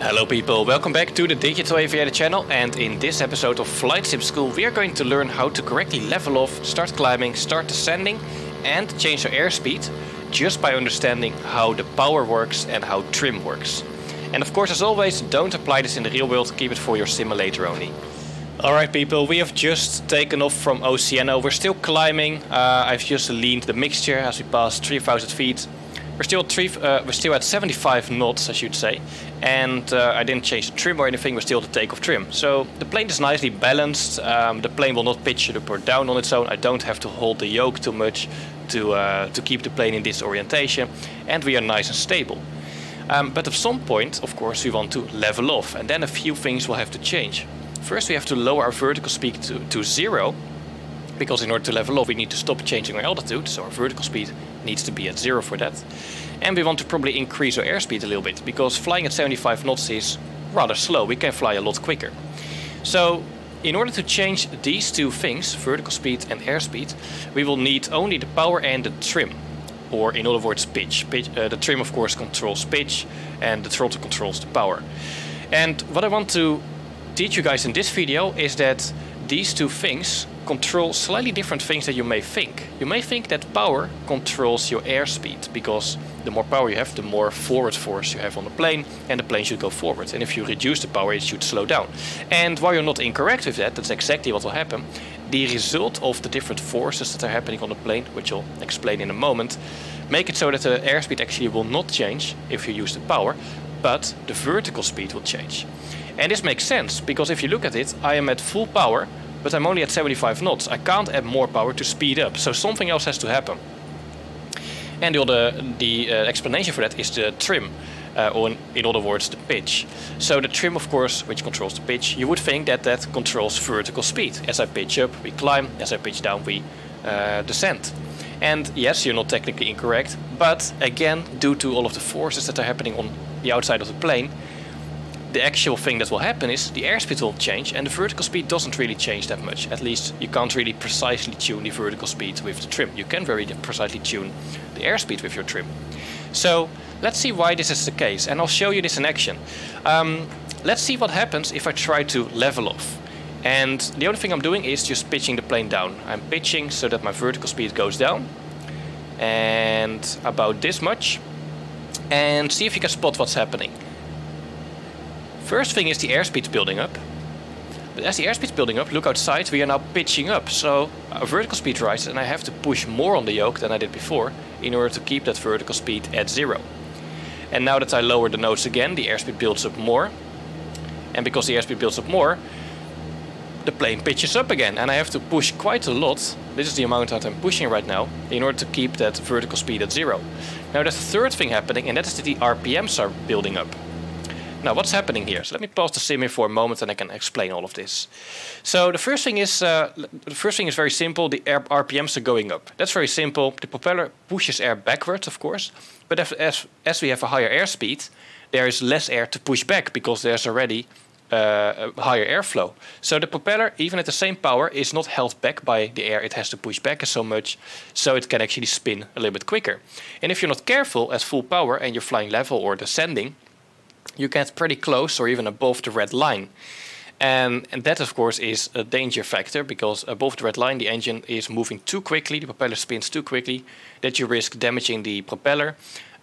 Hello people, welcome back to the Digital Aviator channel. And in this episode of Flight Sim School we are going to learn how to correctly level off, start climbing, start descending and change your airspeed just by understanding how the power works and how trim works. And of course as always don't apply this in the real world, keep it for your simulator only. Alright people, we have just taken off from Oceano, we're still climbing, uh, I've just leaned the mixture as we pass 3000 feet we're still three, uh, we're still at 75 knots, I should say, and uh, I didn't change the trim or anything. We're still at the takeoff trim. So the plane is nicely balanced. Um, the plane will not pitch up or down on its own. I don't have to hold the yoke too much to uh, to keep the plane in this orientation, and we are nice and stable. Um, but at some point, of course, we want to level off, and then a few things will have to change. First, we have to lower our vertical speed to, to zero, because in order to level off we need to stop changing our altitude, so our vertical speed needs to be at zero for that. And we want to probably increase our airspeed a little bit, because flying at 75 knots is rather slow, we can fly a lot quicker. So in order to change these two things, vertical speed and airspeed, we will need only the power and the trim. Or in other words, pitch. pitch uh, the trim of course controls pitch and the throttle controls the power. And what I want to teach you guys in this video is that these two things control slightly different things that you may think. You may think that power controls your airspeed because the more power you have, the more forward force you have on the plane and the plane should go forward. And if you reduce the power, it should slow down. And while you're not incorrect with that, that's exactly what will happen. The result of the different forces that are happening on the plane, which I'll explain in a moment, make it so that the airspeed actually will not change if you use the power, but the vertical speed will change. And this makes sense, because if you look at it, I am at full power, but I'm only at 75 knots. I can't add more power to speed up, so something else has to happen. And the, other, the uh, explanation for that is the trim, uh, or in other words, the pitch. So the trim, of course, which controls the pitch, you would think that that controls vertical speed. As I pitch up, we climb. As I pitch down, we uh, descend. And yes, you're not technically incorrect, but again, due to all of the forces that are happening on the outside of the plane, the actual thing that will happen is the airspeed will change and the vertical speed doesn't really change that much. At least you can't really precisely tune the vertical speed with the trim. You can very precisely tune the airspeed with your trim. So let's see why this is the case and I'll show you this in action. Um, let's see what happens if I try to level off. And the only thing I'm doing is just pitching the plane down. I'm pitching so that my vertical speed goes down and about this much and see if you can spot what's happening. First thing is the airspeed building up. But as the airspeed's building up, look outside, we are now pitching up. So our vertical speed rises and I have to push more on the yoke than I did before in order to keep that vertical speed at zero. And now that I lower the nose again, the airspeed builds up more. And because the airspeed builds up more, the plane pitches up again and I have to push quite a lot. This is the amount that I'm pushing right now in order to keep that vertical speed at zero. Now there's a third thing happening and that is that the RPMs are building up. Now what's happening here? So let me pause the sim for a moment and I can explain all of this. So the first thing is uh, the first thing is very simple. The air RPMs are going up. That's very simple. The propeller pushes air backwards, of course, but if, as as we have a higher airspeed, there is less air to push back because there's already uh, higher airflow. So the propeller, even at the same power, is not held back by the air it has to push back so much, so it can actually spin a little bit quicker. And if you're not careful at full power and you're flying level or descending, you get pretty close or even above the red line. And, and that, of course, is a danger factor because above the red line, the engine is moving too quickly, the propeller spins too quickly, that you risk damaging the propeller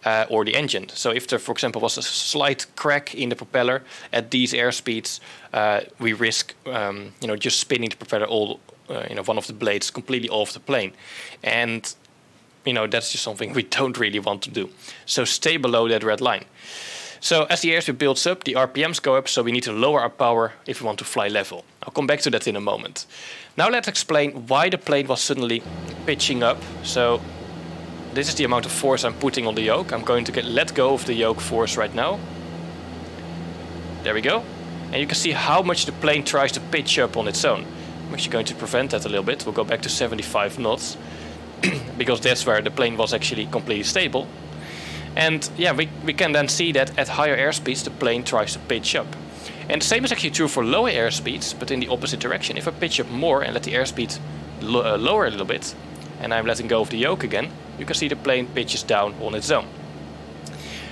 uh, or the engine. So, if there, for example, was a slight crack in the propeller at these air speeds, uh, we risk, um, you know, just spinning the propeller all, uh, you know, one of the blades completely off the plane, and you know that's just something we don't really want to do. So, stay below that red line. So as the airspeed builds up, the RPMs go up, so we need to lower our power if we want to fly level. I'll come back to that in a moment. Now let's explain why the plane was suddenly pitching up. So this is the amount of force I'm putting on the yoke. I'm going to get let go of the yoke force right now. There we go. And you can see how much the plane tries to pitch up on its own. I'm actually going to prevent that a little bit. We'll go back to 75 knots. because that's where the plane was actually completely stable. And yeah, we, we can then see that at higher airspeeds the plane tries to pitch up. And the same is actually true for lower airspeeds, but in the opposite direction. If I pitch up more and let the airspeed lo uh, lower a little bit, and I'm letting go of the yoke again, you can see the plane pitches down on its own.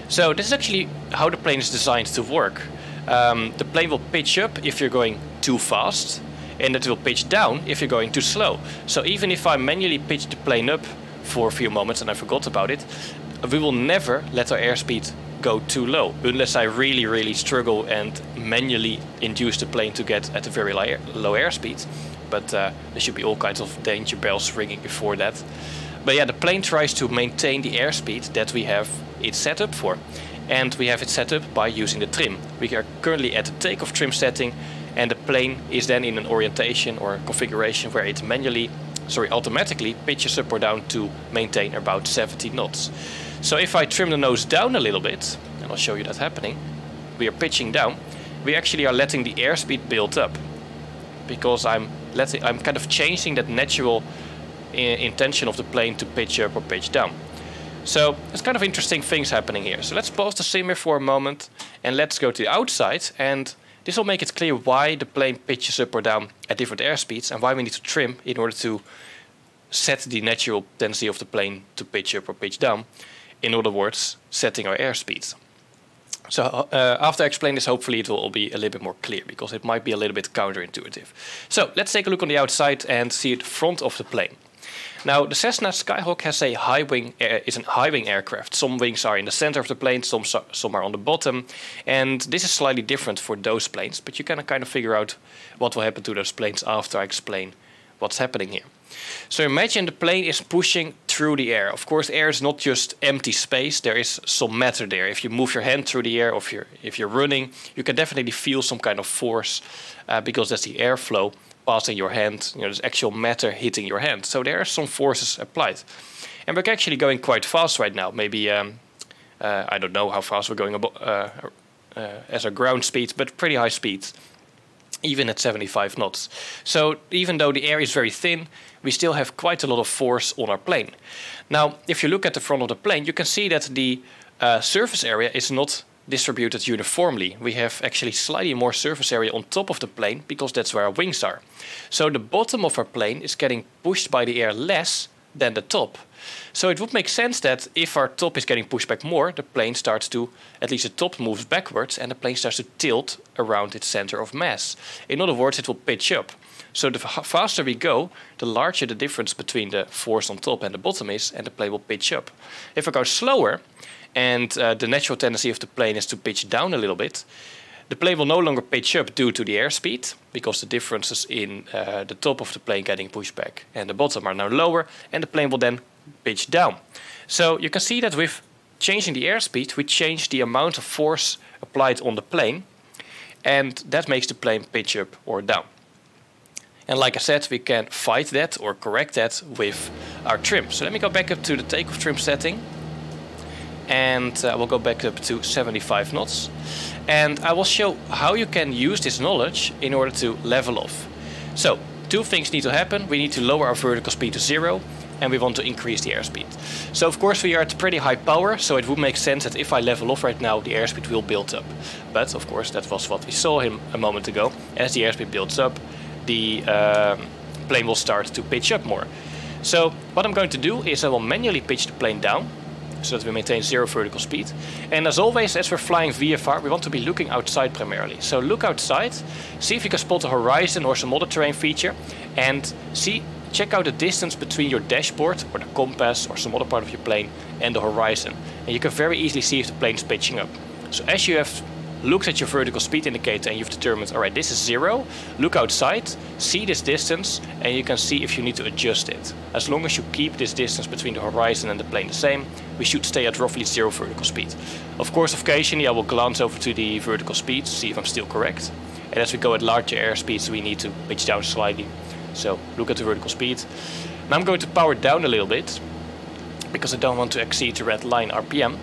So this is actually how the plane is designed to work. Um, the plane will pitch up if you're going too fast, and it will pitch down if you're going too slow. So even if I manually pitch the plane up for a few moments and I forgot about it, we will never let our airspeed go too low unless I really really struggle and manually induce the plane to get at a very low airspeed. But uh, there should be all kinds of danger bells ringing before that. But yeah the plane tries to maintain the airspeed that we have it set up for. And we have it set up by using the trim. We are currently at the takeoff trim setting and the plane is then in an orientation or configuration where it manually sorry automatically pitches up or down to maintain about 70 knots so if I trim the nose down a little bit, and I'll show you that happening, we are pitching down, we actually are letting the airspeed build up. Because I'm letting, I'm kind of changing that natural intention of the plane to pitch up or pitch down. So there's kind of interesting things happening here. So let's pause the sim here for a moment and let's go to the outside and this will make it clear why the plane pitches up or down at different airspeeds and why we need to trim in order to set the natural tendency of the plane to pitch up or pitch down in other words, setting our airspeed. So uh, after I explain this, hopefully it will all be a little bit more clear because it might be a little bit counterintuitive. So let's take a look on the outside and see the front of the plane. Now the Cessna Skyhawk has a high wing uh, is a high wing aircraft. Some wings are in the center of the plane, some some are on the bottom, and this is slightly different for those planes. But you can kind of figure out what will happen to those planes after I explain what's happening here. So imagine the plane is pushing through the air. Of course, air is not just empty space. There is some matter there. If you move your hand through the air, or if you're if you're running, you can definitely feel some kind of force uh, because that's the airflow passing your hand. You know, there's actual matter hitting your hand. So there are some forces applied, and we're actually going quite fast right now. Maybe um, uh, I don't know how fast we're going uh, uh, as a ground speed, but pretty high speed even at 75 knots. So even though the air is very thin, we still have quite a lot of force on our plane. Now, if you look at the front of the plane, you can see that the uh, surface area is not distributed uniformly. We have actually slightly more surface area on top of the plane because that's where our wings are. So the bottom of our plane is getting pushed by the air less than the top. So it would make sense that if our top is getting pushed back more, the plane starts to, at least the top moves backwards and the plane starts to tilt around its center of mass. In other words, it will pitch up. So the faster we go, the larger the difference between the force on top and the bottom is, and the plane will pitch up. If I go slower, and uh, the natural tendency of the plane is to pitch down a little bit, the plane will no longer pitch up due to the airspeed, because the differences in uh, the top of the plane getting pushed back and the bottom are now lower, and the plane will then pitch down. So you can see that with changing the airspeed, we change the amount of force applied on the plane, and that makes the plane pitch up or down. And like I said, we can fight that or correct that with our trim. So let me go back up to the takeoff trim setting. And uh, we'll go back up to 75 knots. And I will show how you can use this knowledge in order to level off. So two things need to happen. We need to lower our vertical speed to zero and we want to increase the airspeed. So of course we are at pretty high power, so it would make sense that if I level off right now, the airspeed will build up. But of course that was what we saw him a moment ago. As the airspeed builds up, the um, plane will start to pitch up more. So what I'm going to do is I will manually pitch the plane down so that we maintain zero vertical speed. And as always, as we're flying VFR, we want to be looking outside primarily. So look outside, see if you can spot the horizon or some other terrain feature, and see check out the distance between your dashboard or the compass or some other part of your plane and the horizon. And you can very easily see if the plane is pitching up. So as you have looked at your vertical speed indicator and you've determined, all right, this is zero, look outside, see this distance, and you can see if you need to adjust it. As long as you keep this distance between the horizon and the plane the same, we should stay at roughly zero vertical speed. Of course, occasionally I will glance over to the vertical speed to see if I'm still correct. And as we go at larger airspeeds, we need to pitch down slightly so look at the vertical speed. Now I'm going to power down a little bit because I don't want to exceed the red line RPM.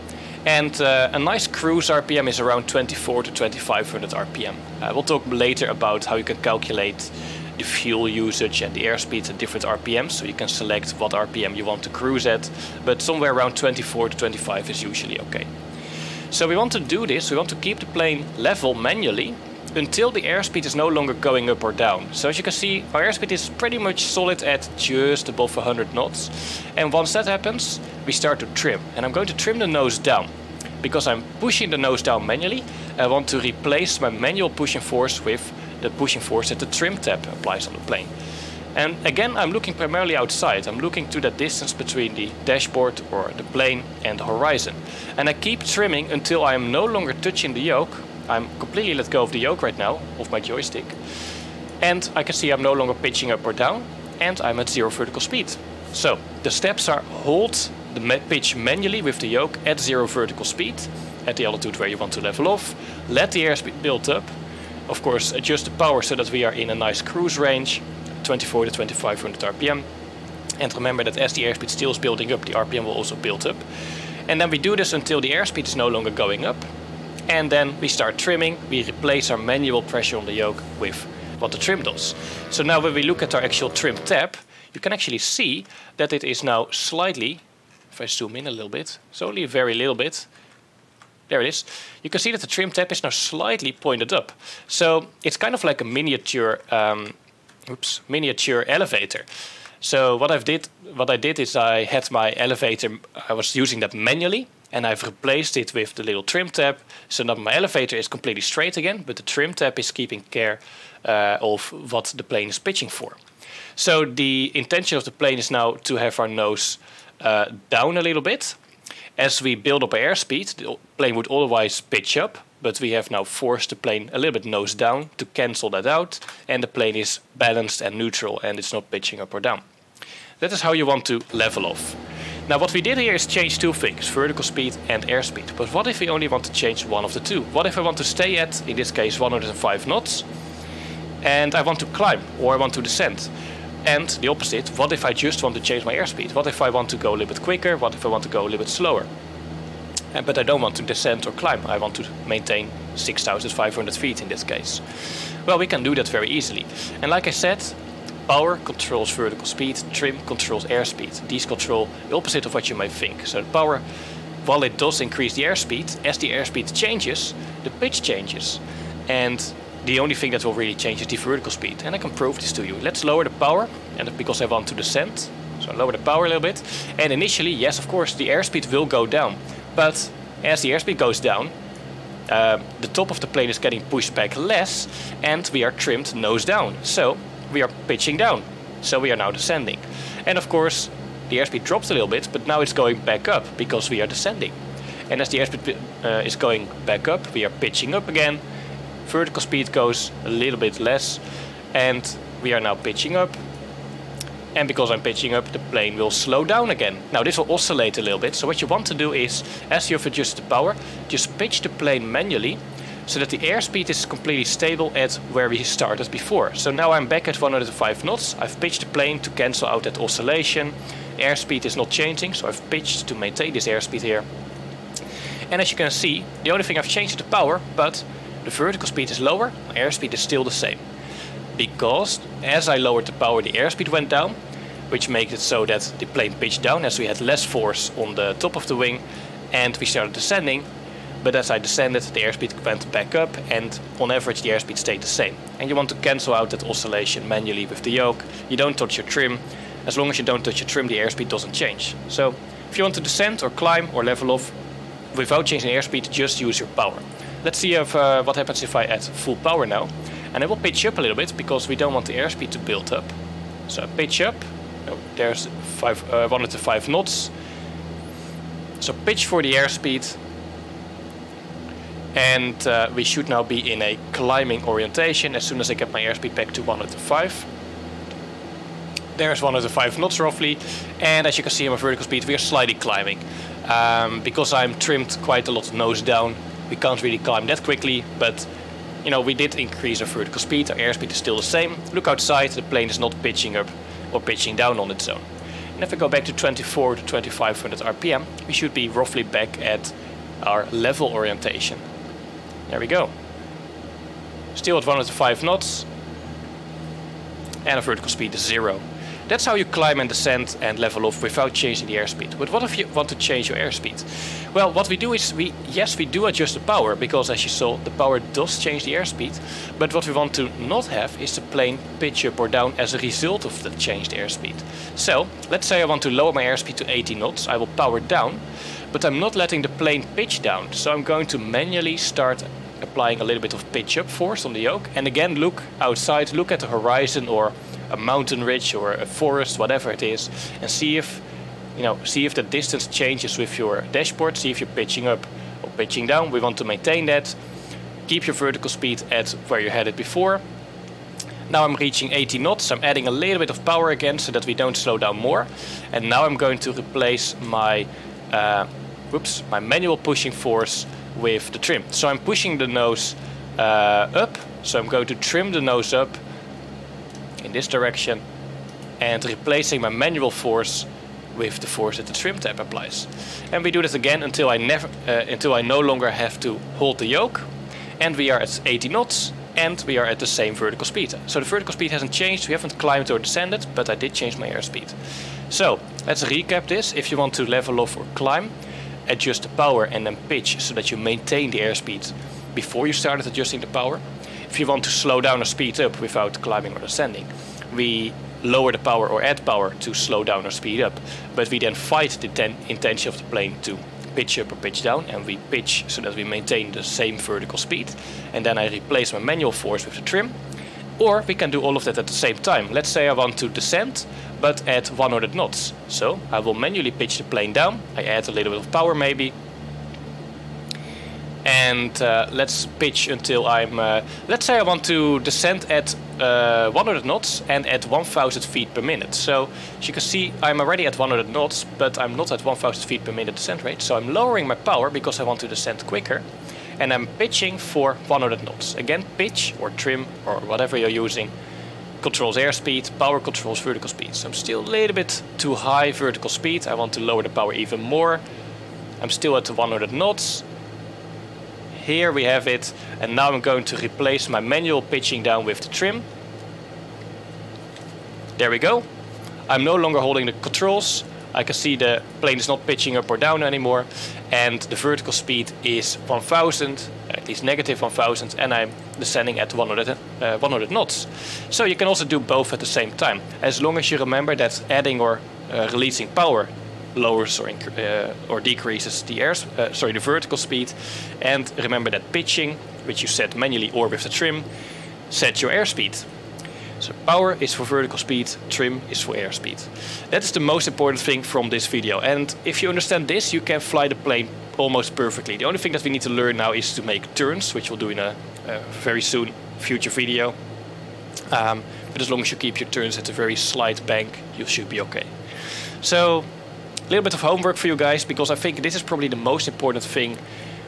And uh, a nice cruise RPM is around 24 to 2500 RPM. Uh, we'll talk later about how you can calculate the fuel usage and the airspeed at different RPMs, so you can select what RPM you want to cruise at, but somewhere around 24 to 25 is usually okay. So we want to do this, we want to keep the plane level manually, until the airspeed is no longer going up or down. So as you can see, our airspeed is pretty much solid at just above 100 knots. And once that happens, we start to trim. And I'm going to trim the nose down. because I'm pushing the nose down manually, I want to replace my manual pushing force with the pushing force that the trim tab applies on the plane. And again, I'm looking primarily outside. I'm looking to the distance between the dashboard or the plane and the horizon. And I keep trimming until I am no longer touching the yoke. I'm completely let go of the yoke right now, of my joystick. And I can see I'm no longer pitching up or down, and I'm at zero vertical speed. So the steps are hold the pitch manually with the yoke at zero vertical speed, at the altitude where you want to level off, let the airspeed build up, of course adjust the power so that we are in a nice cruise range, 24 to 2500 RPM. And remember that as the airspeed still is building up, the RPM will also build up. And then we do this until the airspeed is no longer going up. And then we start trimming, we replace our manual pressure on the yoke with what the trim does. So now when we look at our actual trim tab, you can actually see that it is now slightly, if I zoom in a little bit, it's only a very little bit, there it is. You can see that the trim tab is now slightly pointed up. So it's kind of like a miniature um, oops, miniature elevator. So what I've did, what I did is I had my elevator, I was using that manually, and I've replaced it with the little trim tab, so that my elevator is completely straight again, but the trim tab is keeping care uh, of what the plane is pitching for. So the intention of the plane is now to have our nose uh, down a little bit. As we build up airspeed, the plane would otherwise pitch up, but we have now forced the plane a little bit nose down to cancel that out and the plane is balanced and neutral and it's not pitching up or down. That is how you want to level off. Now what we did here is change two things, vertical speed and airspeed. But what if we only want to change one of the two? What if I want to stay at, in this case, 105 knots and I want to climb or I want to descend? And the opposite, what if I just want to change my airspeed? What if I want to go a little bit quicker? What if I want to go a little bit slower? Uh, but I don't want to descend or climb. I want to maintain 6,500 feet in this case. Well, we can do that very easily. And like I said, power controls vertical speed, trim controls airspeed. These control the opposite of what you might think. So power, while it does increase the airspeed, as the airspeed changes, the pitch changes. And the only thing that will really change is the vertical speed. And I can prove this to you. Let's lower the power, and because I want to descend, so lower the power a little bit. And initially, yes, of course, the airspeed will go down. But as the airspeed goes down, uh, the top of the plane is getting pushed back less and we are trimmed nose down. So we are pitching down. So we are now descending. And of course, the airspeed drops a little bit, but now it's going back up because we are descending. And as the airspeed uh, is going back up, we are pitching up again. Vertical speed goes a little bit less and we are now pitching up and because I'm pitching up, the plane will slow down again. Now this will oscillate a little bit, so what you want to do is, as you've adjusted the power, just pitch the plane manually so that the airspeed is completely stable at where we started before. So now I'm back at 105 knots. I've pitched the plane to cancel out that oscillation. Airspeed is not changing, so I've pitched to maintain this airspeed here. And as you can see, the only thing I've changed is the power, but the vertical speed is lower, airspeed is still the same. Because as I lowered the power, the airspeed went down, which makes it so that the plane pitched down as we had less force on the top of the wing and we started descending. But as I descended, the airspeed went back up and on average the airspeed stayed the same. And you want to cancel out that oscillation manually with the yoke. You don't touch your trim. As long as you don't touch your trim, the airspeed doesn't change. So if you want to descend or climb or level off without changing airspeed, just use your power. Let's see if, uh, what happens if I add full power now. And I will pitch up a little bit because we don't want the airspeed to build up. So I pitch up no, there's five, uh, 105 knots. So pitch for the airspeed. And uh, we should now be in a climbing orientation as soon as I get my airspeed back to 105. There's 105 knots roughly. And as you can see on my vertical speed, we are slightly climbing. Um, because I'm trimmed quite a lot nose down, we can't really climb that quickly, but you know, we did increase our vertical speed, our airspeed is still the same. Look outside, the plane is not pitching up or pitching down on its own. And if we go back to 24 to 2500 RPM, we should be roughly back at our level orientation. There we go. Still at 105 knots, and our vertical speed is zero. That's how you climb and descend and level off without changing the airspeed. But what if you want to change your airspeed? Well, what we do is, we yes, we do adjust the power, because as you saw, the power does change the airspeed. But what we want to not have is the plane pitch up or down as a result of the changed airspeed. So, let's say I want to lower my airspeed to 80 knots, I will power down. but I'm not letting the plane pitch down. So I'm going to manually start applying a little bit of pitch up force on the yoke. And again, look outside, look at the horizon or a mountain ridge or a forest, whatever it is, and see if you know, see if the distance changes with your dashboard, see if you're pitching up or pitching down. We want to maintain that. Keep your vertical speed at where you had it before. Now I'm reaching 80 knots, I'm adding a little bit of power again so that we don't slow down more. And now I'm going to replace my, uh, whoops, my manual pushing force with the trim. So I'm pushing the nose uh, up, so I'm going to trim the nose up in this direction and replacing my manual force with the force that the trim tab applies. And we do this again until I never, uh, until I no longer have to hold the yoke. And we are at 80 knots and we are at the same vertical speed. So the vertical speed hasn't changed, we haven't climbed or descended, but I did change my airspeed. So let's recap this. If you want to level off or climb, adjust the power and then pitch so that you maintain the airspeed before you started adjusting the power. If you want to slow down or speed up without climbing or descending, we lower the power or add power to slow down or speed up. But we then fight the intention of the plane to pitch up or pitch down and we pitch so that we maintain the same vertical speed. And then I replace my manual force with the trim. Or we can do all of that at the same time. Let's say I want to descend but at 100 knots. So I will manually pitch the plane down. I add a little bit of power maybe and uh, let's pitch until I'm, uh, let's say I want to descend at uh, 100 knots and at 1000 feet per minute. So as you can see I'm already at 100 knots but I'm not at 1000 feet per minute descent rate so I'm lowering my power because I want to descend quicker and I'm pitching for 100 knots. Again pitch or trim or whatever you're using controls airspeed, power controls vertical speed. So I'm still a little bit too high vertical speed. I want to lower the power even more. I'm still at 100 knots here we have it. And now I'm going to replace my manual pitching down with the trim. There we go. I'm no longer holding the controls. I can see the plane is not pitching up or down anymore. And the vertical speed is 1000, at least negative 1000, and I'm descending at 100, uh, 100 knots. So you can also do both at the same time. As long as you remember that adding or uh, releasing power lowers or, uh, or decreases the air, uh, sorry, the vertical speed. And remember that pitching, which you set manually or with the trim, sets your airspeed. So power is for vertical speed, trim is for airspeed. That is the most important thing from this video. And if you understand this, you can fly the plane almost perfectly. The only thing that we need to learn now is to make turns, which we'll do in a, a very soon future video. Um, but as long as you keep your turns at a very slight bank, you should be okay. So a little bit of homework for you guys because I think this is probably the most important thing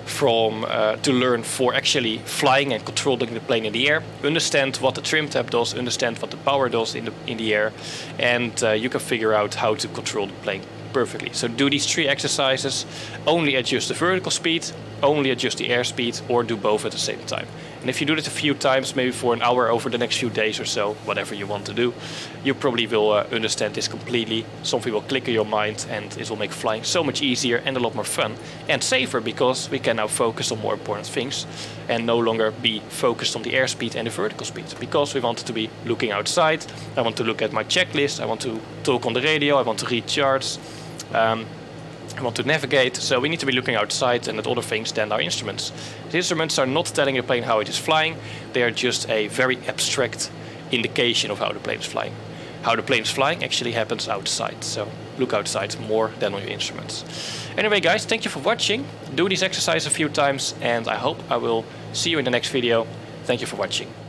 from uh, to learn for actually flying and controlling the plane in the air. Understand what the trim tab does, understand what the power does in the in the air, and uh, you can figure out how to control the plane perfectly. So do these three exercises, only adjust the vertical speed, only adjust the airspeed, or do both at the same time. And if you do this a few times, maybe for an hour over the next few days or so, whatever you want to do, you probably will uh, understand this completely. Something will click in your mind and it will make flying so much easier and a lot more fun and safer because we can now focus on more important things and no longer be focused on the airspeed and the vertical speed because we want to be looking outside. I want to look at my checklist, I want to talk on the radio, I want to read charts. Um, I want to navigate, so we need to be looking outside and at other things than our instruments. The instruments are not telling the plane how it is flying, they are just a very abstract indication of how the plane is flying. How the plane is flying actually happens outside, so look outside more than on your instruments. Anyway guys, thank you for watching. Do these exercises a few times and I hope I will see you in the next video. Thank you for watching.